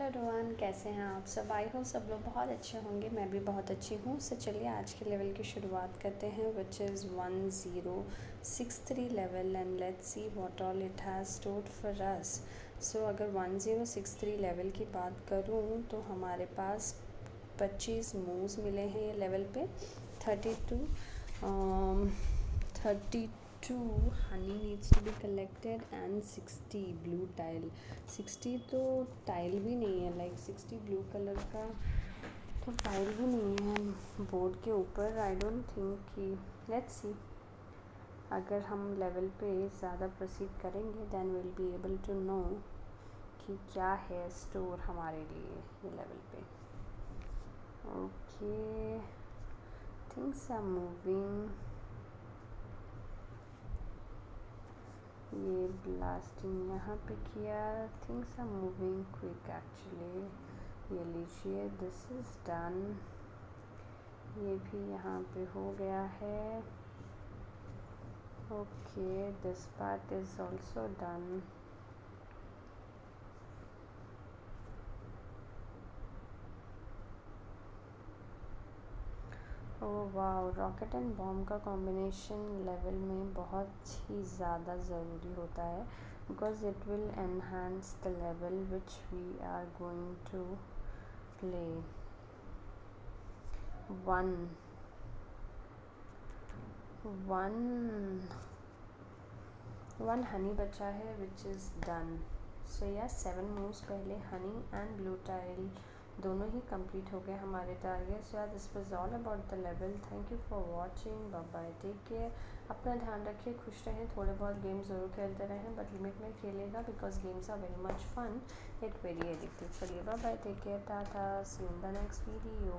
Hello Rohan कैसे हैं आप सब? आई हो सब लोग बहुत अच्छे होंगे, मैं भी बहुत अच्छी हूँ। सो चलिए आज के लेवल की शुरुआत करते हैं which is one zero six three level and let's see what all it has stored for us so अगर one zero six three level की बात करूँ तो हमारे पास पच्चीस मूव्स मिले हैं ये लेवल पे। Thirty two thirty two. Honey needs to be collected and sixty blue tile sixty तो टाइल भी नहीं है लाइक सिक्सटी ब्लू कलर का तो टाइल भी नहीं है बोर्ड के ऊपर आई डोंट थिंक कि लेट्स सी अगर हम लेवल पे ज़्यादा प्रोसीड करेंगे then will be able to know कि क्या है स्टोर हमारे लिए ये लेवल पे. ओके थिंग्स आर मूविंग ये ब्लास्टिंग यहाँ पे किया। Things are moving quick actually ये लीजिए दिस इज़ डन ये भी यहाँ पे हो गया है। Okay this part is also done वाह रॉकेट एंड बॉम्ब का कॉम्बिनेशन लेवल में बहुत ही ज़्यादा ज़रूरी होता है। Because it will enhance the level which we are going to play one one one honey बचा है विच इज़ डन सो या सेवन मूव्स पहले हनी एंड ब्लू टाइल दोनों ही कंप्लीट हो गए हमारे टारगेट्स या this was all about the level thank you for watching bye take care अपना ध्यान रखिए, खुश रहें, थोड़े बहुत गेम ज़रूर खेलते रहें बट लिमिट में खेलेगा because games are very much fun it very addictive चलिए bye take care tata see in the next video